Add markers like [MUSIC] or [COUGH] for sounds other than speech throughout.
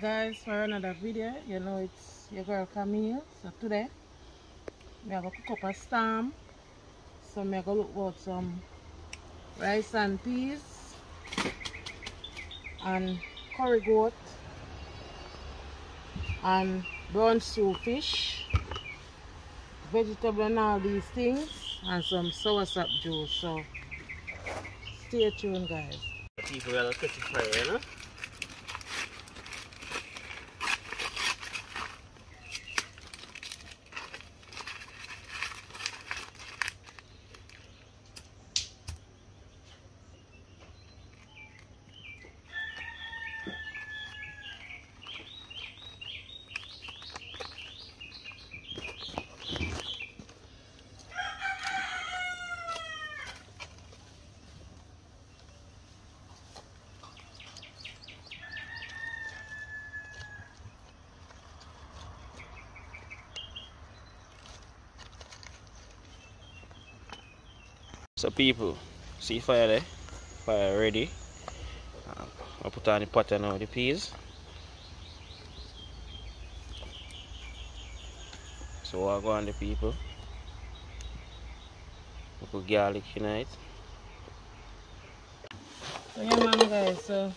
guys for another video. You know it's your girl Camille. So today we are gonna cook up a storm. So we are gonna look about some rice and peas and curry goat and brown stew fish, vegetable and all these things and some soursop juice. So stay tuned guys. People gotta catch a fire, you know? So people, see fire there? Fire ready. Um, I put on the pot now the peas. So I go on the people. Put garlic it. So yeah man guys, so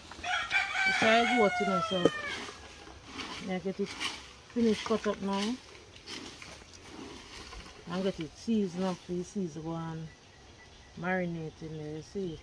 it's goat you know so I get it finished cut up now. And get it seasoned up the season go in there, you see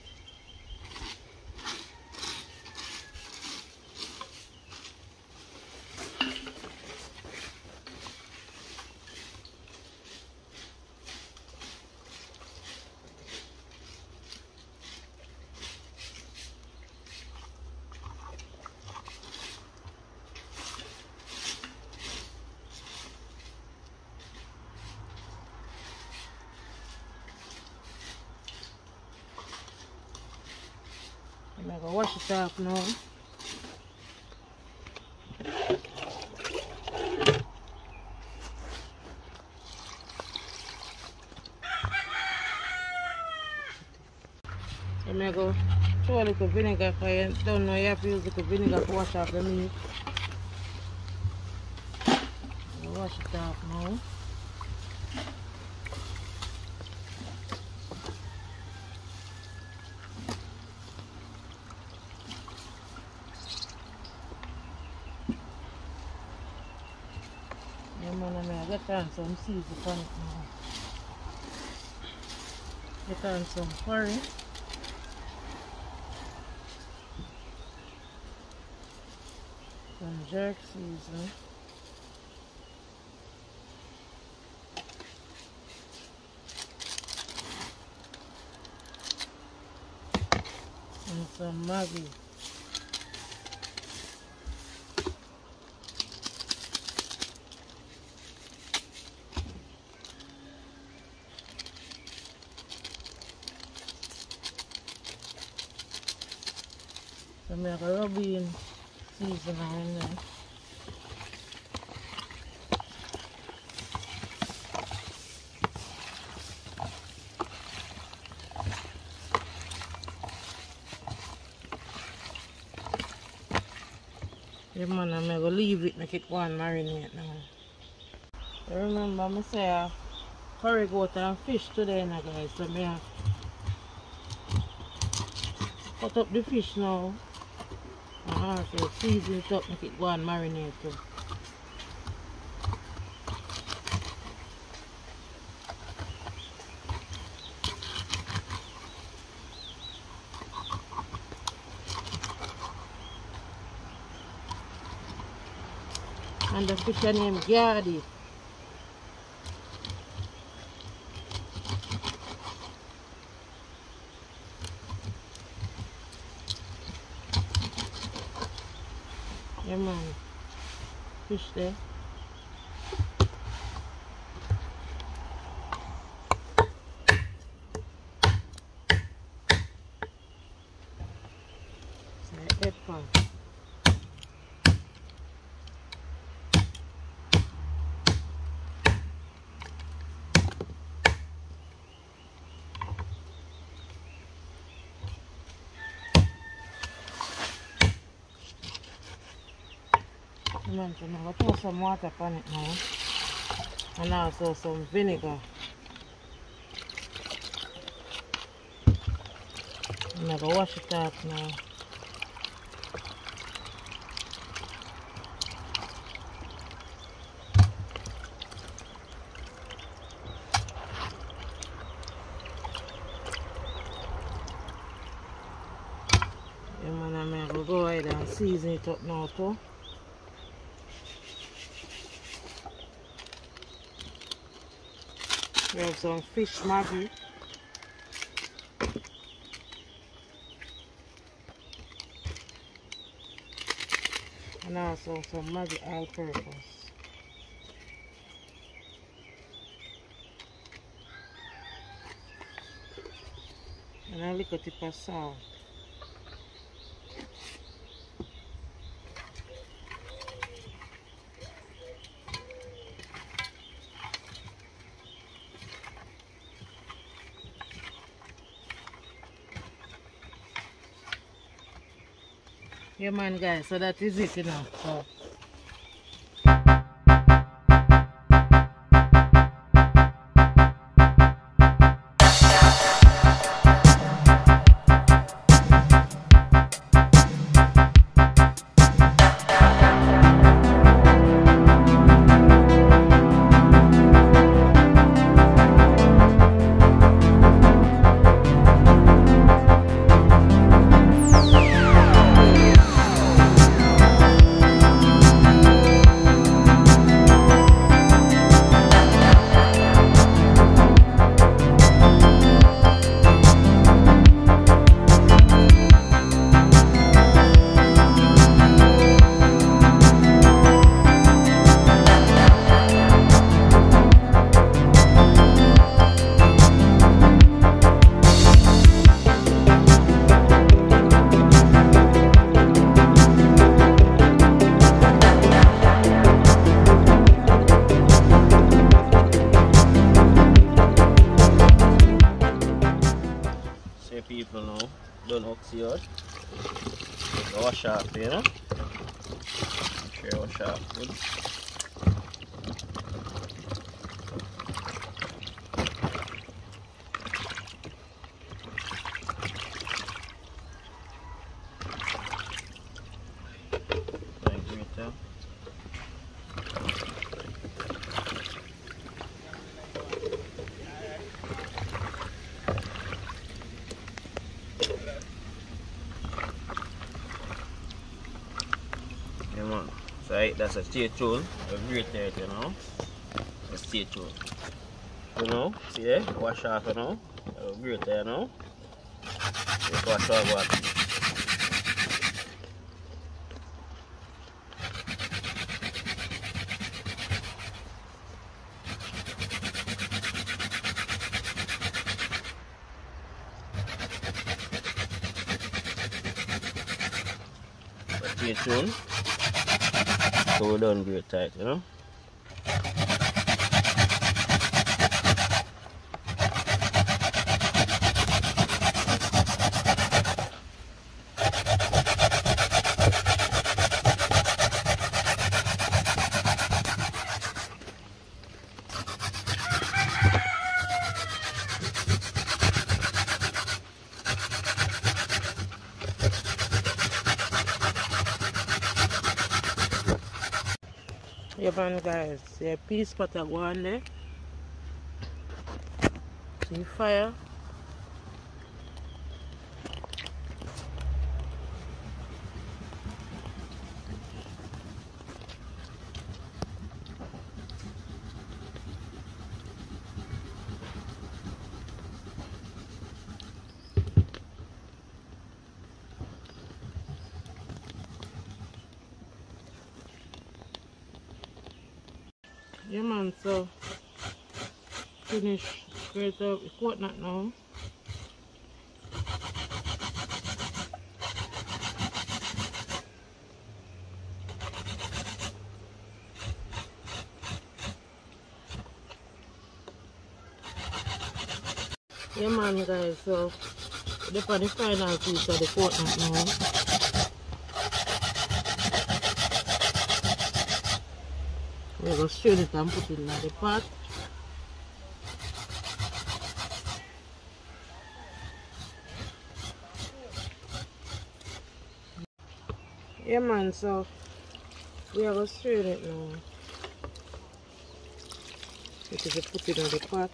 I'm gonna wash it off now. I'm gonna go throw a little vinegar for you. Don't know you have to use little vinegar to wash off the meat. I'm gonna wash it off now. Yeah, man, I'm gonna get on some season on it now. Get on some curry. Some jerk season. And some Maggi. In seasoning in there. Yeah, man, I'm gonna leave it, make it go and marinate now. You remember, I say uh, curry goat and fish today, now, guys. So me uh, cut up the fish now. And also season it up, make it go and marinate too. And the fish name Gardy. Yeah man. Fish there. So, apple. Going to pour some water on it now. And ah, also some vinegar. I'm going to wash it off now. Yeah, man, I'm going to go ahead and season it up now too. We have some fish maggi. And also some maggi all purpose. And a little tip of salt. Yeah man guys, so that is it you know. So I, that's a stay. A great there, you know. A stay tuned. You know, see there? Wash off you know. A great there, you know. Just wash off what. Tuned. So we done great tight, you know. Man guys, yeah peace there. See fire. Yeah man, so finish grate up the coconut now. Yeah man guys, so the for the final piece of the coconut now. We go strain it and put it in the pot. Yeah man, so we are going to it now. Because I put it in the pot.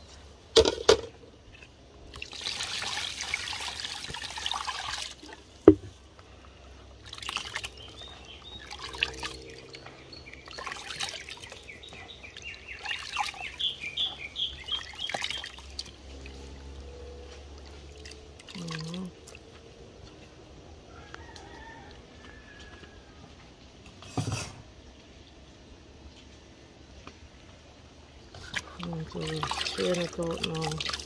And so we strain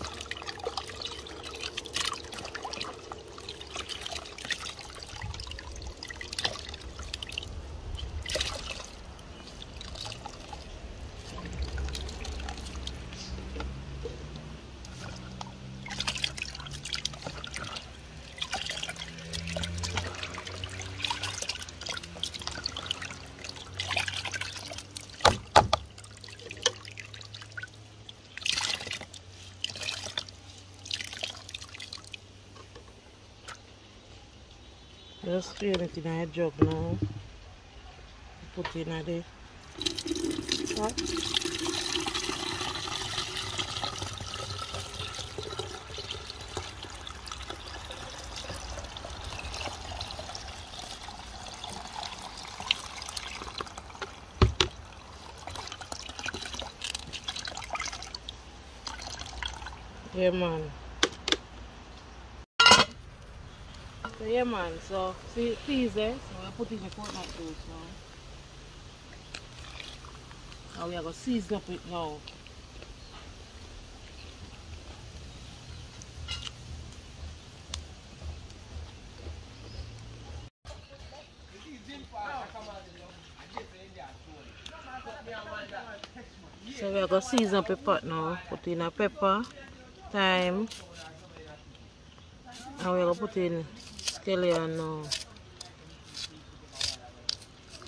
it out now. Just strain it in a jug now. Put it in the pot. Yeah man. So yeah man, so see peas there, so we put in the coconut juice now. Now we are gonna season up it now. So we are gonna season up the pot now. Put in a pepper, thyme, and we are gonna put in scallion now.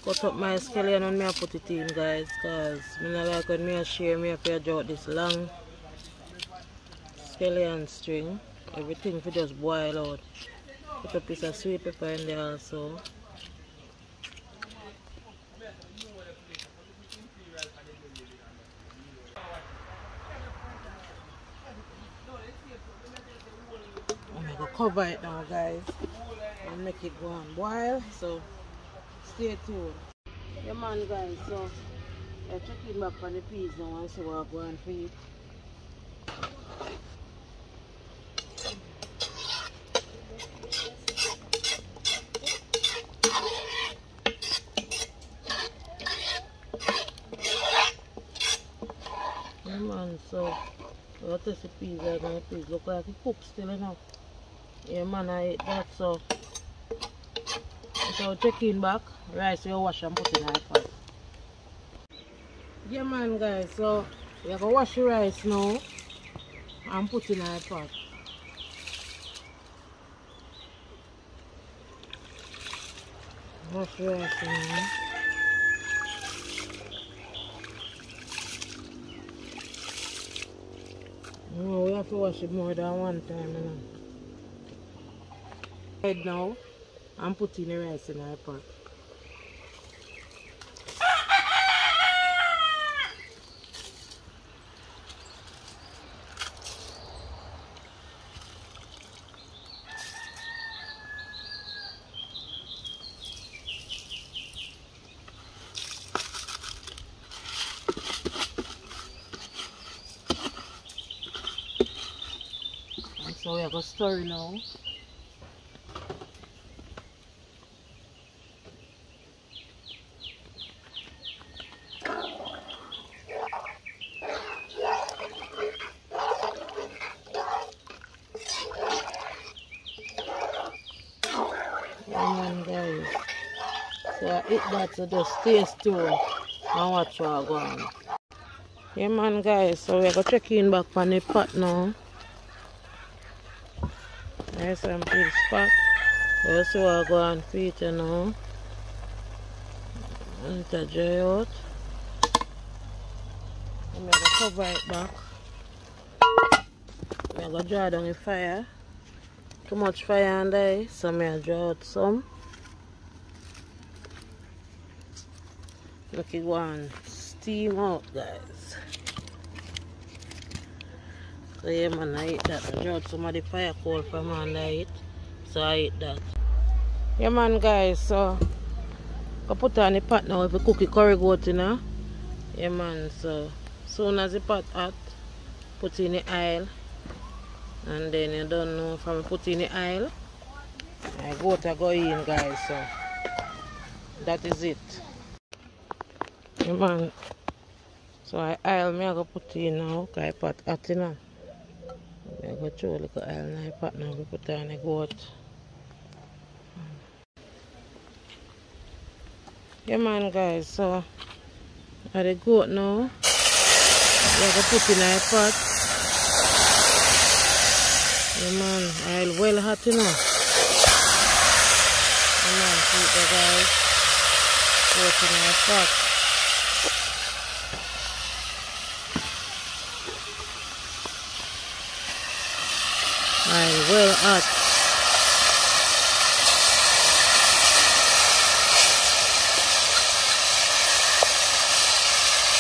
Cut up my scallion and me I put it in guys cause me not like when me I share me have to draw this long scallion string. Everything for just boil out. Put a piece of sweet pepper in there also. Oh Gonna cover it now guys and make it go on boil so stay tuned. Yeah man guys so I check in back on the peas now and see what I go it. Yeah man so what is the peas are gonna peas look like it cooked still enough. Yeah man I ate that so so checking back rice we wash and put in our pot. Yeah man guys so are gonna wash the rice now and put in our pot. Wash rice now. No, we have to wash it more than one time, you know. Head now, I'm putting the rice in our pot. So we going to stir now. Yeah, man, guys. So I eat that so just taste too and watch what go on. Yeah, man, guys. So we are going to check in back on the pot now. Nice and big spot. We'll see what go on it, you know. And it dry out. I'm gonna cover it back. I'm gonna draw down the fire. Too much fire on there, so I'm gonna draw out some. Look it one steam out guys. So yeah man I eat that. I out some of the fire coal from under it. So I eat that. Yeah man guys, so I put on the pot now if we cook the curry goat you know. Yeah man, so soon as the pot hot, put in the oil. And then you don't know from put in the oil. My goat I go in guys, so that is it. Yeah man. So I oil me I go put in now, I pot hot you know. I go throw a little oil in the pot now, we put on the goat. Yeah man guys, so I the goat now. Have to put in a pot. Yeah man, oil well hot you know. Yeah man, put the guys. Goat in a pot. Well hot.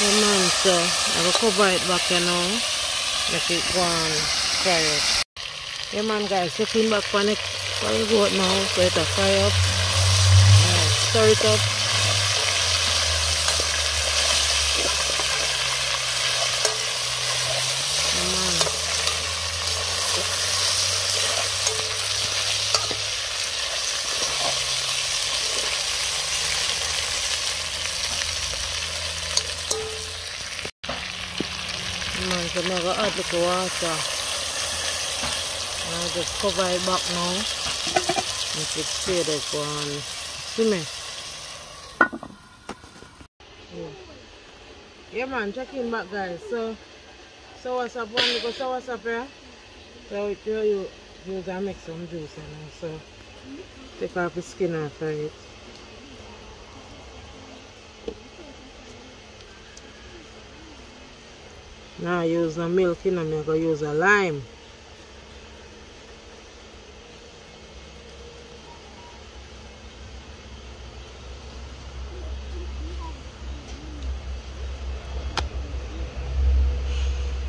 Yeah man, so I will cover it back you know. Make it and fry up. Yeah man guys, so clean back on it. Fry it now, so it will fry up. Yeah, stir it up. Yeah man. Yeah man, to add little water. And I just cover it back now. Make it stay there for on simmer. Yeah. man, check in back guys. So, so what's up one little so what's up here? So we tell you use and make some juice you know. So take off the skin of it. Now I use the milk, you know, I'm gonna use a lime.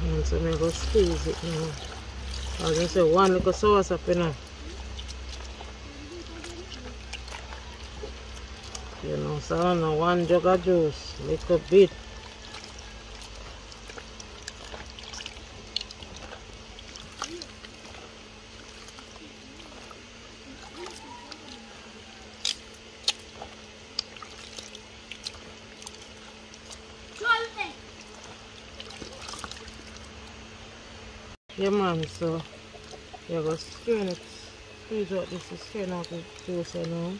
And so I'm gonna squeeze it now. I was gonna say one little soursop, you know. You know, so I don't know, one jug of juice, little bit. Yeah man, so you're gonna strain it, squeeze out this, to strain out the juice know.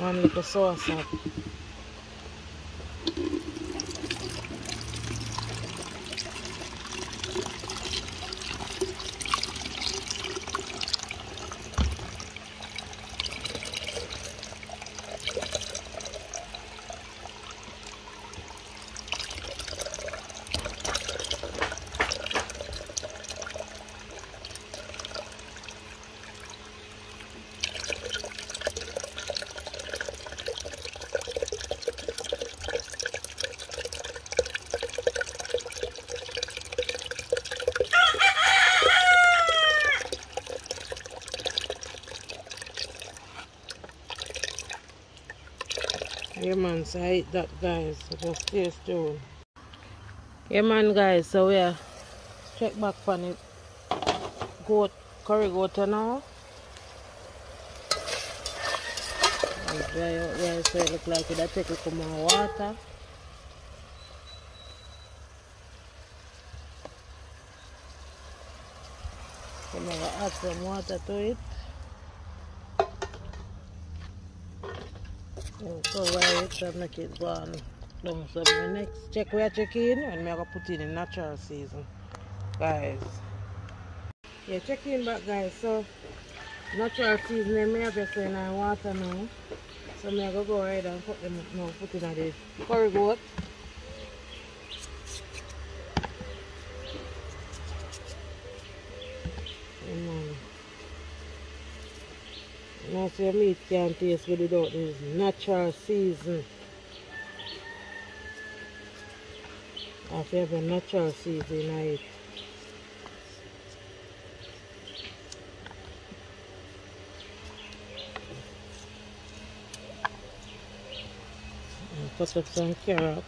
One little soursop. Yeah man, so I eat that guys. So just stay tuned. Yeah man guys, so we are check back from it. Goat curry goat now. And dry out there so it look like it take a more water. So I'm gonna add some water to it. And cover it and make it go on down. So my next check we are checking and I'm gonna put it in natural season. Guys. yeah check in back guys so natural seasoning me have to in water now so I'm going to go ahead and put them now put in the curry goat Mm. Now see meat can't taste good without this natural season. I have a natural season it. cut up some carrot.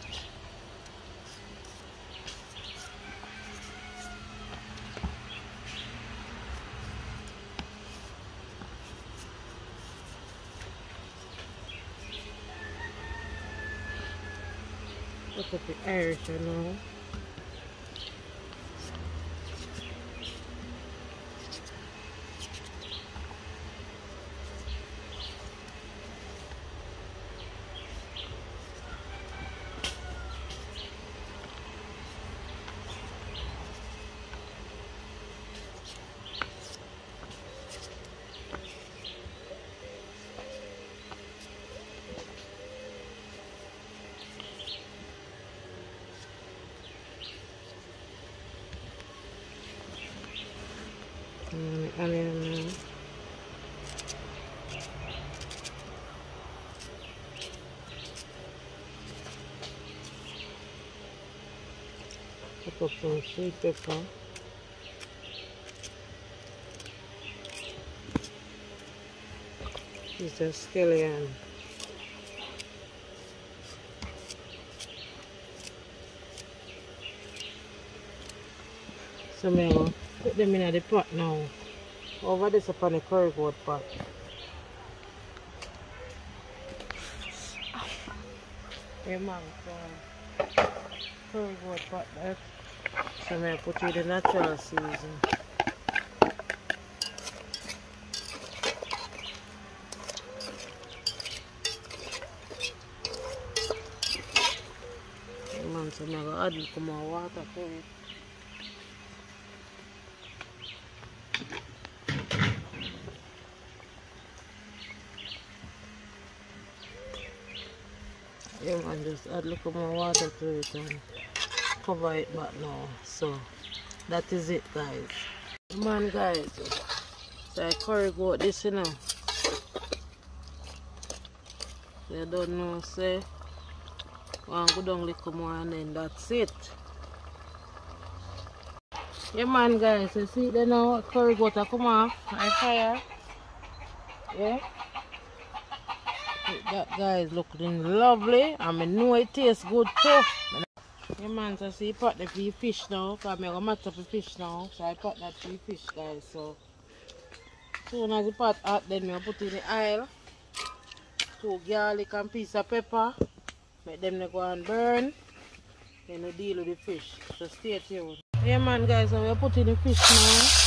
At the Irish, you know. Put up some sweet pepper. This is scallion. So gonna put them in the pot now. Over this upon the curry goat pot. Yeah man, so curry pot there. So gonna put in the natural season. Man, so I'm gonna add a little more water to it. Yeah man, just add a little more water to it and cover it back now. So that is it guys. Man guys, so I curry goat this you know. They don't know say one go down little more and then that's it. Yeah man guys, you see the now curry goat a come off I fire. Yeah. That guy is looking lovely I know it tastes good too. Yeah man, so see pot the for fish now, because I'm going to the fish now. So I pot that for fish guys. So soon as the pot out, then I put in the oil, two garlic and piece of pepper. Make them go and burn. Then we deal with the fish. So stay tuned. Yeah man guys, so we put in the fish now.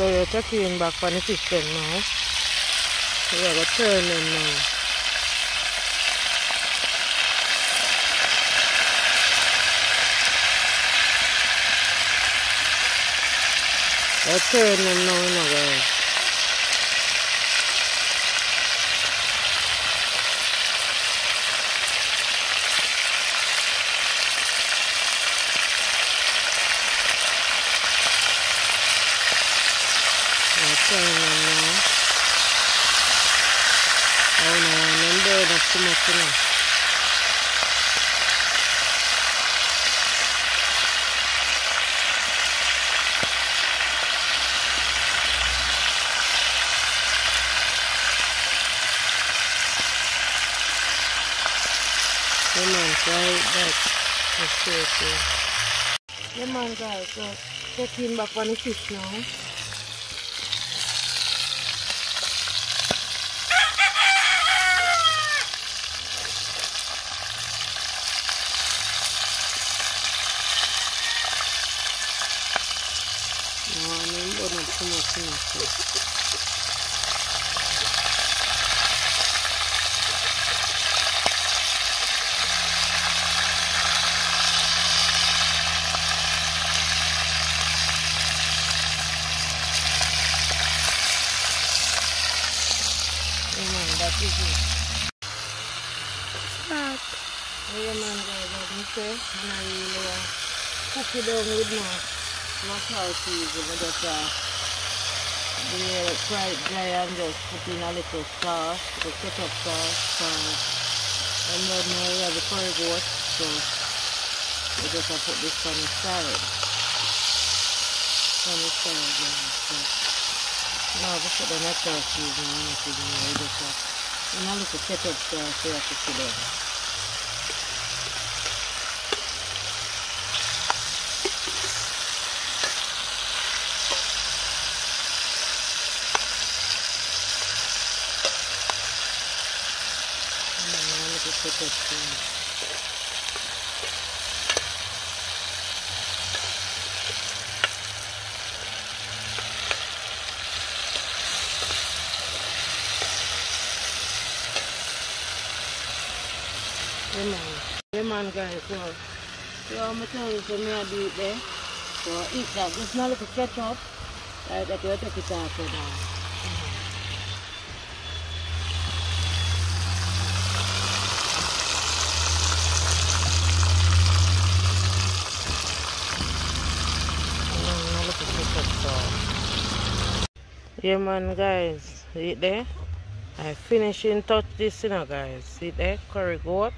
Yeah man, so you're checking back on the fish then now. So you're going to turn them now. I turn them now, you know, guys. frying one now. Oh no, I'm burn up too much now. Come on, try it back. Let's see it. Yeah man guys, so checking back on the fish now. That is it. Stop. Yeah, man, guys, as I say, and I really uh, cook it down with no, no salt season. I just uh, it quite dry and just put in a little sauce, the ketchup sauce, sauce. And then uh, have the curry goat, so we just uh, put this on the side. On the side, yeah, so. Now just put the seasoning on it again. Just uh, and a little ketchup sauce so I can put it And a little ketchup sauce. Yeah man. Man guys, so see how I tell you so me I do it there. So eat that. Just now little ketchup. Right, that you take it off now. Yeah man guys, eat there. I finishing touch this you know guys. See there, curry goat.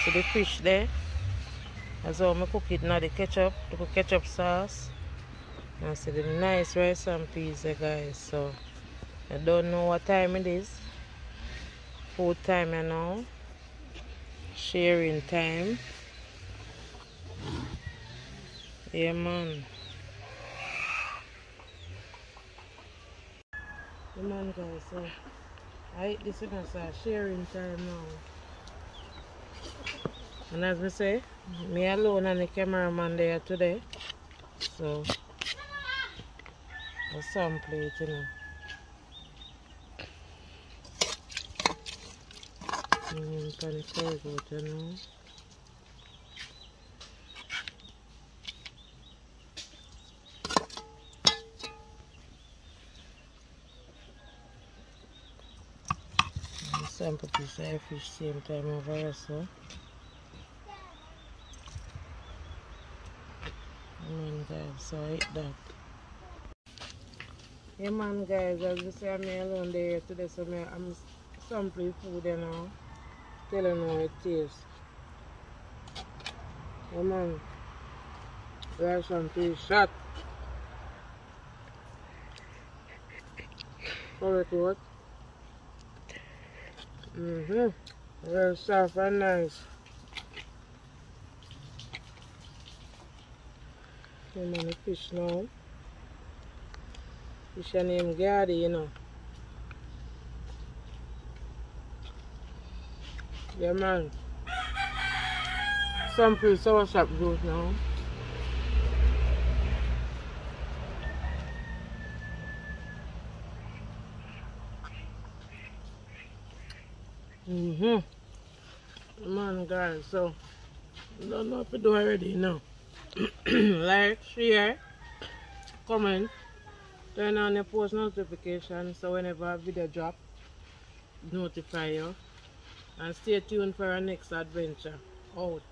See the fish there. That's how I cook it now, the ketchup, the ketchup sauce. And see the nice rice and peas there guys. So I don't know what time it is. Food time you know. Sharing time. Yeah man. Yeah man guys, so I eat this in a sharing time now. And as we say, me alone and the cameraman there today. So, I sample it, you know. Mm, you know. Piece of fish same time over here, so. man guys so I eat that. Yeah man guys as you see I'm alone there today so me, I'm sampling food you know. Telling how it tastes. Yeah man. Rice and peas shot. Curry goat mm-hmm very soft and nice I'm on the fish now. Fish named Gardy, you know. Yeah, man. Some pretty soursop goat now. Mm-hmm. Man, guys, so I don't know if you do already, know. [CLEARS THROAT] like, share, comment, turn on the post notification so whenever a video drop, notify you. And stay tuned for our next adventure. Out.